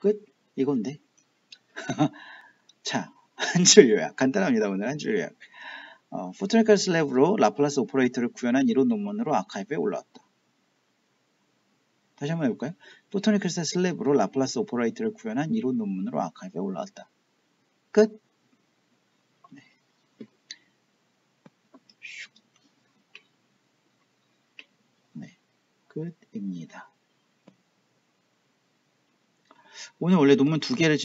끝 이건데 자 한 줄 요약 간단합니다 오늘 한 줄 요약 어, 포트네칼 슬랩으로 Laplace operator를 구현한 이론 논문으로 아카이브에 올라왔다 다시 한번 해볼까요? photonic crystal slab으로 Laplace operator를 구현한 이론 논문으로 아카이브에 올라왔다 끝 네. 네. 끝입니다. 오늘 원래 논문 두 개를